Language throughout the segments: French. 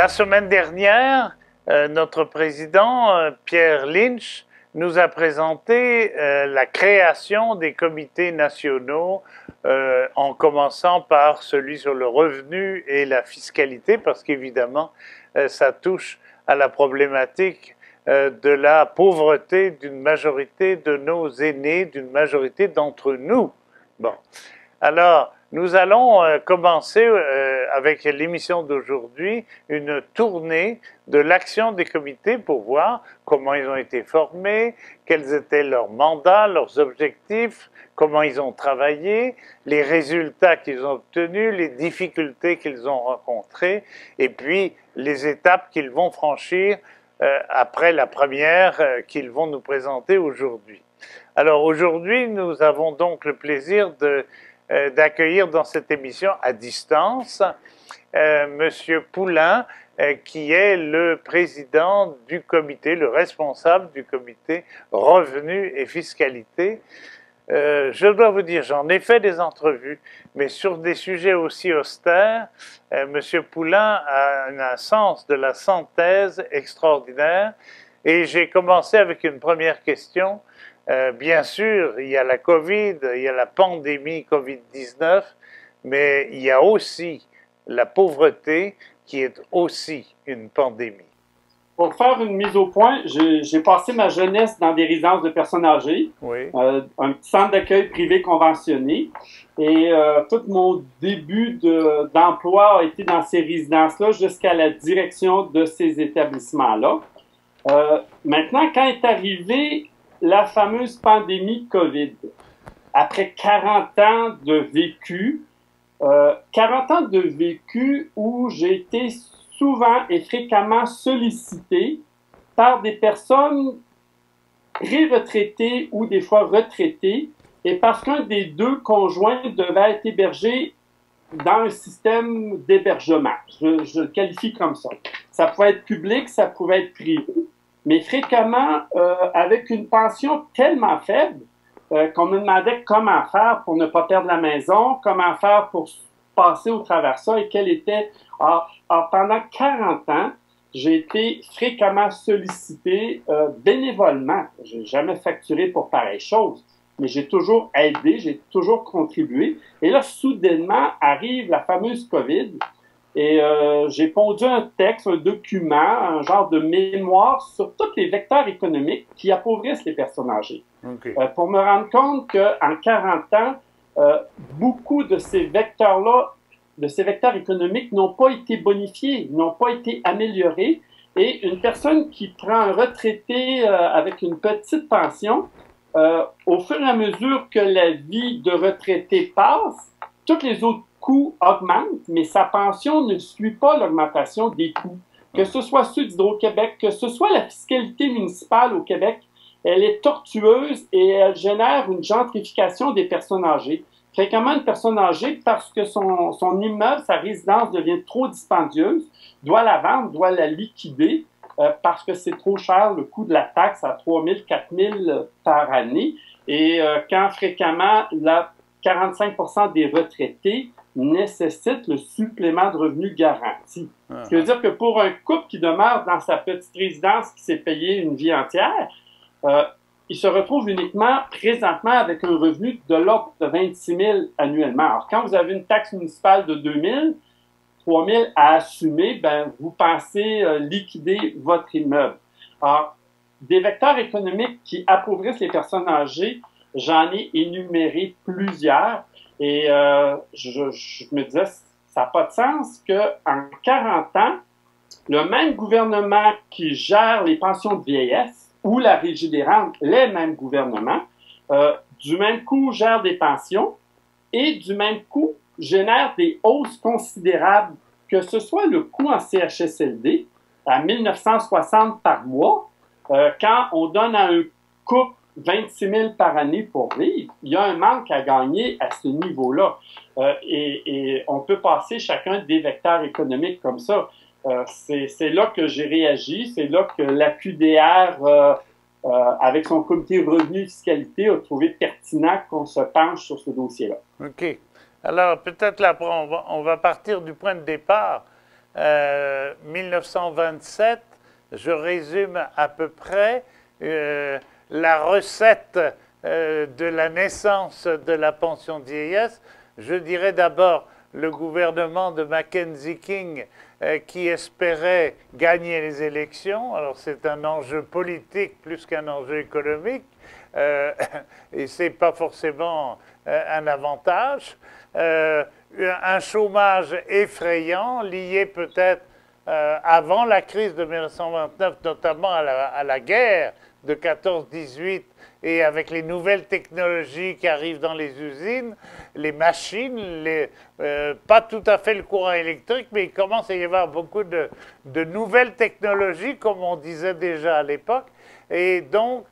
La semaine dernière, euh, notre président, euh, Pierre Lynch, nous a présenté euh, la création des comités nationaux, en commençant par celui sur le revenu et la fiscalité, parce qu'évidemment, ça touche à la problématique de la pauvreté d'une majorité de nos aînés, d'une majorité d'entre nous. Bon. Alors, nous allons commencer avec l'émission d'aujourd'hui une tournée de l'action des comités pour voir comment ils ont été formés, quels étaient leurs mandats, leurs objectifs, comment ils ont travaillé, les résultats qu'ils ont obtenus, les difficultés qu'ils ont rencontrées et puis les étapes qu'ils vont franchir euh, après la première qu'ils vont nous présenter aujourd'hui. Alors aujourd'hui, nous avons donc le plaisir de euh, d'accueillir dans cette émission à distance euh, Monsieur Poulain, euh, qui est le président du comité, le responsable du comité Revenus et Fiscalité. je dois vous dire, j'en ai fait des entrevues, mais sur des sujets aussi austères, Monsieur Poulain a un sens de la synthèse extraordinaire. Et j'ai commencé avec une première question euh, bien sûr, il y a la COVID, il y a la pandémie COVID-19, mais il y a aussi la pauvreté qui est aussi une pandémie. Pour faire une mise au point, j'ai passé ma jeunesse dans des résidences de personnes âgées, euh, un centre d'accueil privé conventionné, et euh, tout mon début d'emploi a été dans ces résidences-là jusqu'à la direction de ces établissements-là. maintenant, quand est arrivé la fameuse pandémie COVID. Après 40 ans de vécu, 40 euh, ans de vécu où j'ai été souvent et fréquemment sollicité par des personnes pré-retraitées ou des fois retraitées, et parce qu'un des deux conjoints devait être hébergé dans un système d'hébergement. Je, je, le qualifie comme ça. Ça pouvait être public, ça pouvait être privé mais fréquemment euh, avec une pension tellement faible euh, qu'on me demandait comment faire pour ne pas perdre la maison, comment faire pour passer au travers ça et quel était... Alors, pendant 40 ans, j'ai été fréquemment sollicité euh, bénévolement. J'ai jamais facturé pour pareille chose, mais j'ai toujours aidé, j'ai toujours contribué. Et là, soudainement, arrive la fameuse COVID et euh, j'ai pondu un texte, un document, un genre de mémoire sur tous les vecteurs économiques qui appauvrissent les personnes âgées. Euh, pour me rendre compte qu'en 40 ans, euh, beaucoup de ces vecteurs-là, de ces vecteurs économiques n'ont pas été bonifiés, n'ont pas été améliorés. Et une personne qui prend un retraité avec une petite pension, au fur et à mesure que la vie de retraité passe, toutes les autres coûts augmentent, mais sa pension ne suit pas l'augmentation des coûts. Que ce soit ceux d'Hydro-Québec, que ce soit la fiscalité municipale au Québec, elle est tortueuse et elle génère une gentrification des personnes âgées. Fréquemment, une personne âgée, parce que son, son immeuble, sa résidence devient trop dispendieuse, doit la vendre, doit la liquider, euh, parce que c'est trop cher le coût de la taxe à 3 000, 4 000 par année. Et euh, quand fréquemment, la 45% des retraités nécessite le supplément de revenu garanti. Ah. Ce qui veut dire que pour un couple qui demeure dans sa petite résidence qui s'est payé une vie entière, euh, il se retrouve uniquement présentement avec un revenu de l'ordre de 26 000 annuellement. Alors, quand vous avez une taxe municipale de 2 000, 3 000 à assumer, ben, vous pensez euh, liquider votre immeuble. Alors, des vecteurs économiques qui appauvrissent les personnes âgées, j'en ai énuméré plusieurs. Et euh, je, me disais, ça n'a pas de sens qu'en 40 ans, le même gouvernement qui gère les pensions de vieillesse ou la régie des rentes, les mêmes gouvernements, euh, du même coup gère des pensions et du même coup génère des hausses considérables, que ce soit le coût en CHSLD à 1960 par mois, euh, quand on donne à un couple 26 000 par année pour vivre, il y a un manque à gagner à ce niveau-là. Euh, et, on peut passer chacun des vecteurs économiques comme ça. Euh, c'est là que j'ai réagi, c'est là que la QDR, euh, avec son comité revenu fiscalité, a trouvé pertinent qu'on se penche sur ce dossier-là. OK. Alors, peut-être là, on va, on va partir du point de départ. 1927, je résume à peu près la recette de la naissance de la pension vieillesse. Je dirais d'abord le gouvernement de Mackenzie King euh, qui espérait gagner les élections. Alors c'est un enjeu politique plus qu'un enjeu économique, euh, et ce n'est pas forcément euh, un avantage. un chômage effrayant lié peut-être avant la crise de 1929, notamment à la guerre de 14-18 et avec les nouvelles technologies qui arrivent dans les usines, les machines, euh, pas tout à fait le courant électrique, mais il commence à y avoir beaucoup de, nouvelles technologies, comme on disait déjà à l'époque. Et donc,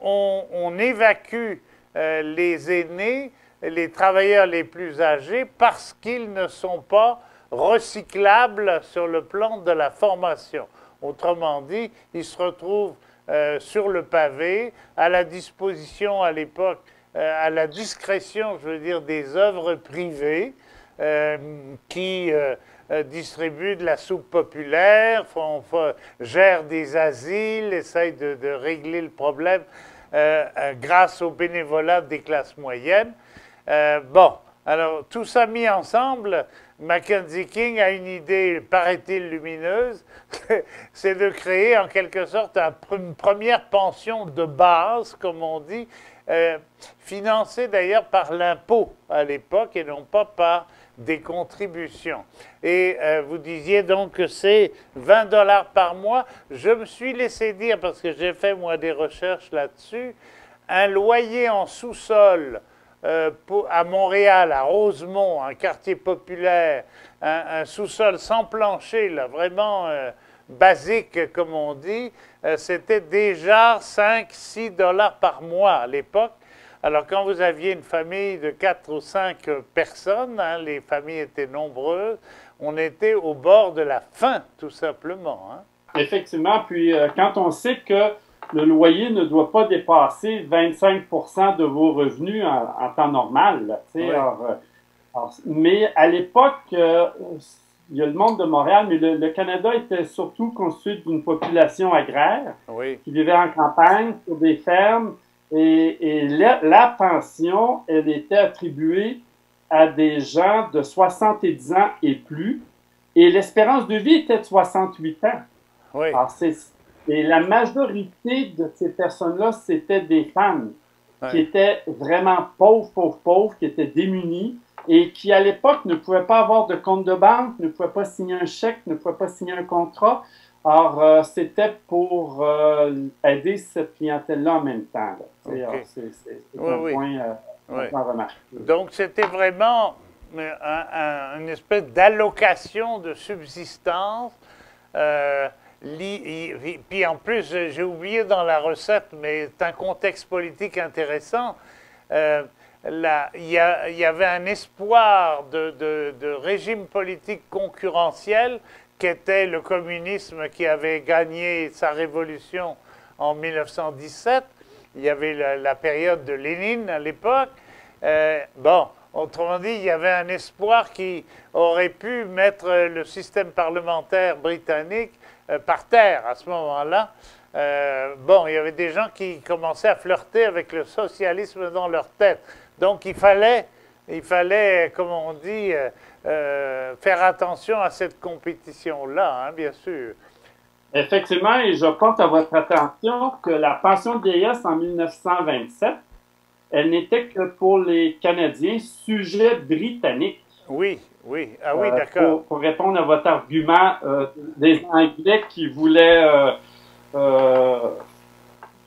on, évacue euh, les aînés, les travailleurs les plus âgés, parce qu'ils ne sont pas recyclables sur le plan de la formation. Autrement dit, ils se retrouvent euh, sur le pavé, à la disposition à l'époque, euh, à la discrétion, je veux dire, des œuvres privées euh, qui distribuent de la soupe populaire, font, gèrent des asiles, essayent de, de régler le problème grâce au bénévolat des classes moyennes. bon, alors tout ça mis ensemble, Mackenzie King a une idée, paraît-il, lumineuse, c'est de créer en quelque sorte une première pension de base, comme on dit, euh, financée d'ailleurs par l'impôt à l'époque et non pas par des contributions. Et euh, vous disiez donc que c'est 20 dollars par mois. Je me suis laissé dire, parce que j'ai fait moi des recherches là-dessus, un loyer en sous-sol euh, à Montréal, à Rosemont, un quartier populaire, un, sous-sol sans plancher, vraiment euh, basique, comme on dit, euh, c'était déjà 5-6 dollars par mois à l'époque. Alors, quand vous aviez une famille de 4 ou 5 personnes, hein, les familles étaient nombreuses, on était au bord de la faim, tout simplement. Hein. Effectivement, puis quand on sait que le loyer ne doit pas dépasser 25% de vos revenus en, temps normal. Euh, mais à l'époque, euh, il y a le monde de Montréal, mais le, Canada était surtout constitué d'une population agraire qui vivait en campagne, sur des fermes, et, la, pension, elle était attribuée à des gens de 70 ans et plus, et l'espérance de vie était de 68 ans. Oui. Alors, c'est et la majorité de ces personnes-là, c'était des femmes qui étaient vraiment pauvres, pauvres, pauvres, qui étaient démunies et qui, à l'époque, ne pouvaient pas avoir de compte de banque, ne pouvaient pas signer un chèque, ne pouvaient pas signer un contrat. Alors, euh, c'était pour euh, aider cette clientèle-là en même temps. C'est un point, euh, remarqué. Donc, c'était vraiment une espèce d'allocation de subsistance. Puis en plus, j'ai oublié dans la recette, mais c'est un contexte politique intéressant. Euh, il, y avait un espoir de, régime politique concurrentiel qui était le communisme qui avait gagné sa révolution en 1917. Il y avait la, période de Lénine à l'époque. Euh, bon, autrement dit, il y avait un espoir qui aurait pu mettre le système parlementaire britannique euh, par terre à ce moment-là. Euh, bon, il y avait des gens qui commençaient à flirter avec le socialisme dans leur tête. Donc il fallait, il fallait comme on dit, euh, faire attention à cette compétition-là, hein, bien sûr. Effectivement, et je porte à votre attention que la pension de vieillesse en 1927, elle n'était que pour les Canadiens sujets britanniques. Oui, oui, ah oui, euh, d'accord. Pour, répondre à votre argument euh, des Anglais qui voulaient, euh,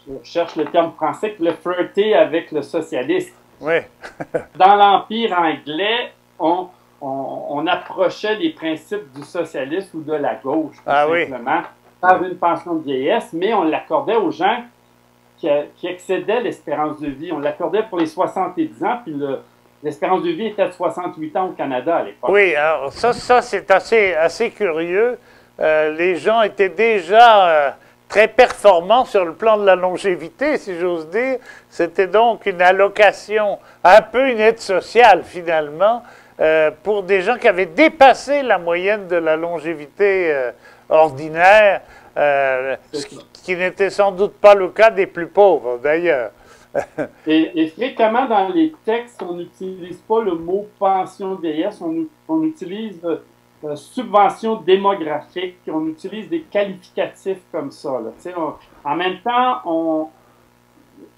je cherche le terme français, voulaient flirter avec le socialisme. Oui. Dans l'Empire anglais, on, on, approchait les principes du socialisme ou de la gauche, tout ah simplement, par une pension de vieillesse, mais on l'accordait aux gens qui, qui excédaient l'espérance de vie. On l'accordait pour les 70 ans, puis le, L'espérance de vie était de 68 ans au Canada à l'époque. Oui, alors ça, ça c'est assez, assez curieux. Euh, les gens étaient déjà euh, très performants sur le plan de la longévité, si j'ose dire. C'était donc une allocation, un peu une aide sociale finalement, euh, pour des gens qui avaient dépassé la moyenne de la longévité ordinaire, ce qui, qui n'était sans doute pas le cas des plus pauvres d'ailleurs. Et, fréquemment dans les textes, on n'utilise pas le mot pension vieillesse, on, on utilise euh, subvention démographique, on utilise des qualificatifs comme ça. En même temps, on,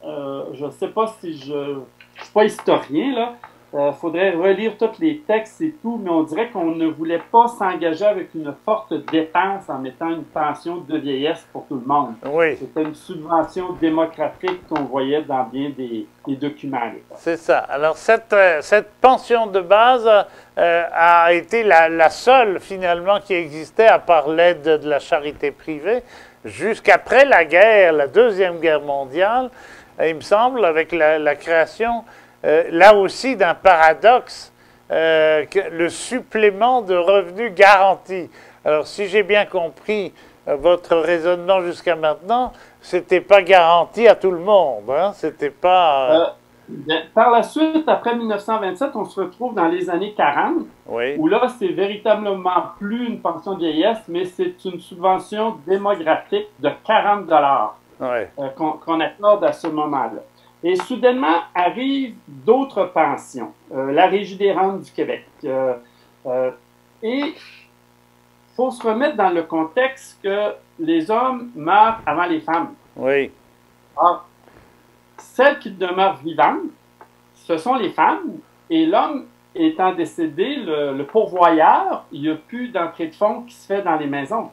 euh, je ne sais pas si je ne suis pas historien, là, euh, faudrait relire tous les textes et tout, mais on dirait qu'on ne voulait pas s'engager avec une forte dépense en mettant une pension de vieillesse pour tout le monde. Oui. C'était une subvention démocratique qu'on voyait dans bien des, des documents. C'est ça. Alors, cette, euh, cette pension de base euh, a été la, la, seule, finalement, qui existait à part l'aide de la charité privée jusqu'après la guerre, la Deuxième Guerre mondiale, il me semble, avec la, la création euh, là aussi d'un paradoxe, euh, que le supplément de revenus garanti. Alors, si j'ai bien compris euh, votre raisonnement jusqu'à maintenant, c'était pas garanti à tout le monde. Hein? C'était pas. par la suite, après 1927, on se retrouve dans les années 40, oui. où là, c'est véritablement plus une pension de vieillesse, mais c'est une subvention démographique de 40 dollars qu'on accorde à ce moment-là. Et soudainement arrivent d'autres pensions, euh, la Régie des rentes du Québec. Euh, euh, et il faut se remettre dans le contexte que les hommes meurent avant les femmes. Oui. Alors, celles qui demeurent vivantes, ce sont les femmes, et l'homme étant décédé, le, le, pourvoyeur, il n'y a plus d'entrée de fonds qui se fait dans les maisons.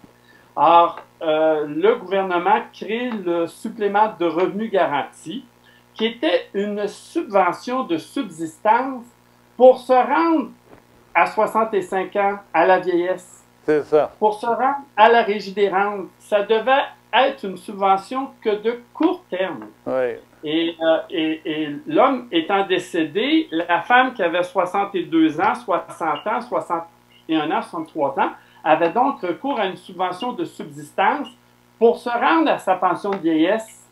Alors, euh, le gouvernement crée le supplément de revenus garanti, qui était une subvention de subsistance pour se rendre à 65 ans, à la vieillesse. C'est ça. Pour se rendre à la régie des rentes. Ça devait être une subvention que de court terme. Oui. Et, euh, et, et l'homme étant décédé, la femme qui avait 62 ans, 60 ans, 61 ans, 63 ans, avait donc recours à une subvention de subsistance pour se rendre à sa pension de vieillesse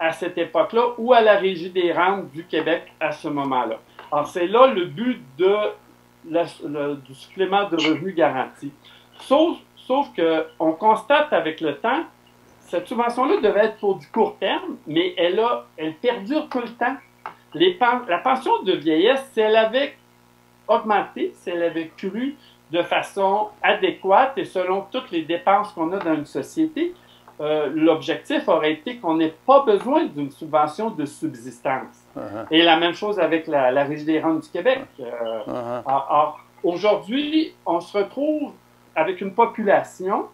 à cette époque-là ou à la Régie des rentes du Québec à ce moment-là. Alors, c'est là le but du supplément de revenus garanti. Sauf, sauf qu'on constate avec le temps, cette subvention-là devait être pour du court terme, mais elle, a, elle perdure tout le temps. La pension de vieillesse, si elle avait augmenté, si elle avait cru de façon adéquate et selon toutes les dépenses qu'on a dans une société, euh, l'objectif aurait été qu'on n'ait pas besoin d'une subvention de subsistance. Uh -huh. Et la même chose avec la, la Régie des rentes du Québec. Euh, uh -huh. Alors, aujourd'hui, on se retrouve avec une population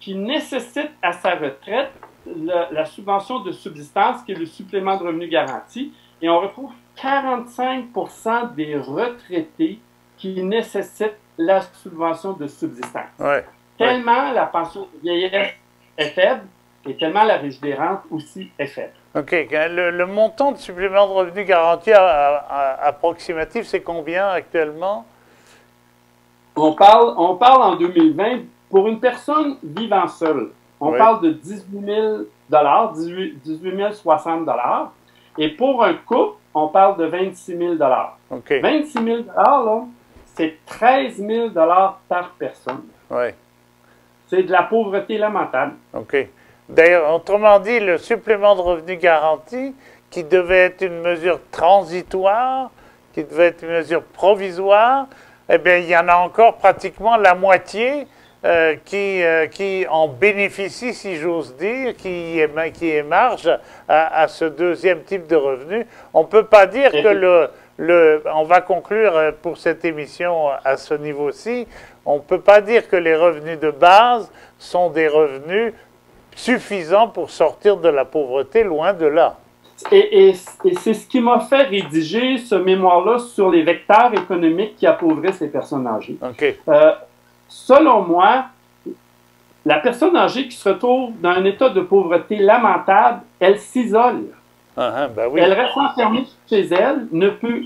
qui nécessite à sa retraite le, la subvention de subsistance, qui est le supplément de revenu garanti, et on retrouve 45% des retraités qui nécessitent la subvention de subsistance. Ouais. Tellement la pension de vieillesse est faible et tellement la rentes aussi est faible. OK. Le, le montant de supplément de revenu garanti à, à, approximatif, c'est combien actuellement? On parle, on parle en 2020, pour une personne vivant seule, on oui. parle de 18 000 18, 18 060 Et pour un couple, on parle de 26 000 OK. 26 000 là, c'est 13 000 par personne. Oui. C'est de la pauvreté lamentable. OK. D'ailleurs, autrement dit, le supplément de revenu garanti, qui devait être une mesure transitoire, qui devait être une mesure provisoire, eh bien, il y en a encore pratiquement la moitié euh, qui, euh, qui en bénéficie, si j'ose dire, qui, est, qui émarge à, à, ce deuxième type de revenu. On ne peut pas dire que le, le, on va conclure euh, pour cette émission à ce niveau-ci. On ne peut pas dire que les revenus de base sont des revenus suffisants pour sortir de la pauvreté, loin de là. Et, et, et c'est ce qui m'a fait rédiger ce mémoire-là sur les vecteurs économiques qui appauvrissent les personnes âgées. Okay. Euh, selon moi, la personne âgée qui se retrouve dans un état de pauvreté lamentable, elle s'isole. Uh -huh, ben oui. Elle reste enfermée chez elle, ne peut,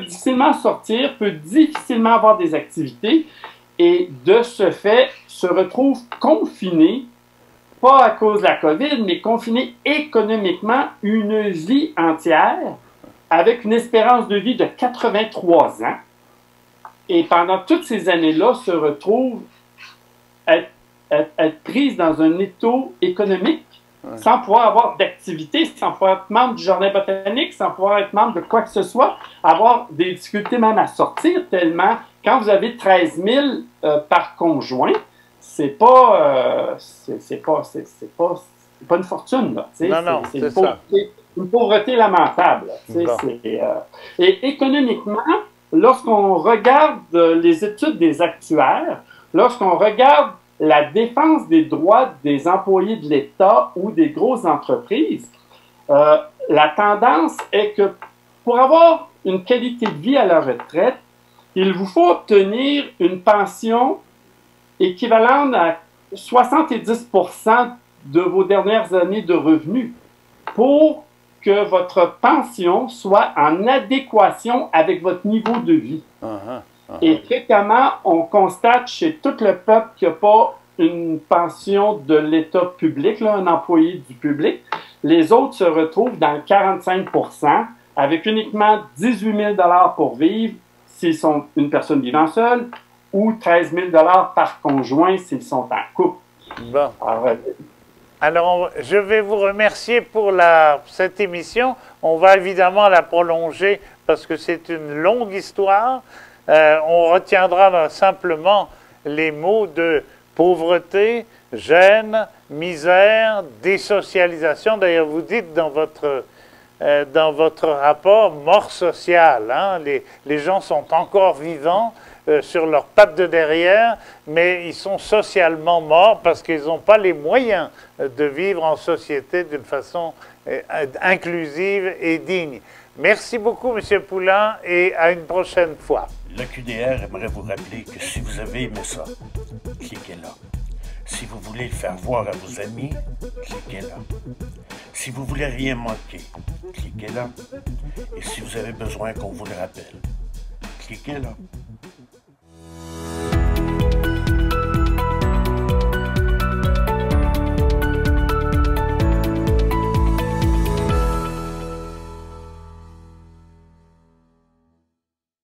difficilement sortir, peut difficilement avoir des activités et de ce fait se retrouve confinée, pas à cause de la COVID, mais confinée économiquement une vie entière avec une espérance de vie de 83 ans. et pendant toutes ces années-là se retrouvent être, être, prises dans un étau économique sans pouvoir avoir d'activité, sans pouvoir être membre du jardin botanique, sans pouvoir être membre de quoi que ce soit, avoir des difficultés même à sortir tellement quand vous avez 13 000 euh, par conjoint, c'est pas, euh, c'est pas, c'est pas, pas une fortune là. Non, non, c'est une, une, pauvreté lamentable. Euh, et économiquement, lorsqu'on regarde les études des actuaires, lorsqu'on regarde la défense des droits des employés de l'État ou des grosses entreprises, euh, la tendance est que pour avoir une qualité de vie à la retraite, il vous faut obtenir une pension équivalente à 70% de vos dernières années de revenus pour que votre pension soit en adéquation avec votre niveau de vie. Uh-huh. Et fréquemment, on constate chez tout le peuple qu'il n'y a pas une pension de l'État public, là, un employé du public. Les autres se retrouvent dans 45% avec uniquement 18 000 pour vivre s'ils sont une personne vivant seule ou 13 000 par conjoint s'ils sont en couple. Bon. Alors, je vais vous remercier pour la, cette émission. On va évidemment la prolonger parce que c'est une longue histoire. Euh, on retiendra simplement les mots de pauvreté, gêne, misère, désocialisation. D'ailleurs, vous dites dans votre, euh, dans votre rapport mort sociale. Hein, les, les, gens sont encore vivants euh, sur leurs pattes de derrière, mais ils sont socialement morts parce qu'ils n'ont pas les moyens de vivre en société d'une façon inclusive et digne. Merci beaucoup, M. Poulain, et à une prochaine fois. Le QDR aimerait vous rappeler que si vous avez aimé ça, cliquez là. Si vous voulez le faire voir à vos amis, cliquez là. Si vous voulez rien manquer, cliquez là. Et si vous avez besoin qu'on vous le rappelle, cliquez là.